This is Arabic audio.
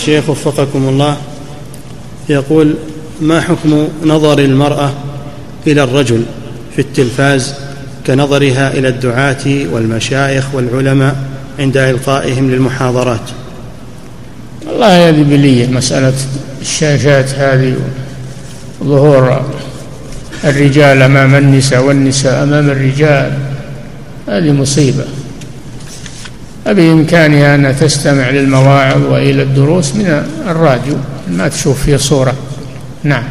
الشيخ وفقكم الله يقول ما حكم نظر المرأة إلى الرجل في التلفاز كنظرها إلى الدعاة والمشايخ والعلماء عند إلقائهم للمحاضرات؟ والله هذه بلية مسألة الشاشات هذه ظهور الرجال أمام النساء والنساء أمام الرجال هذه مصيبة. بإمكانها أن تستمع للمواعظ وإلى الدروس من الراديو ما تشوف فيه صورة. نعم.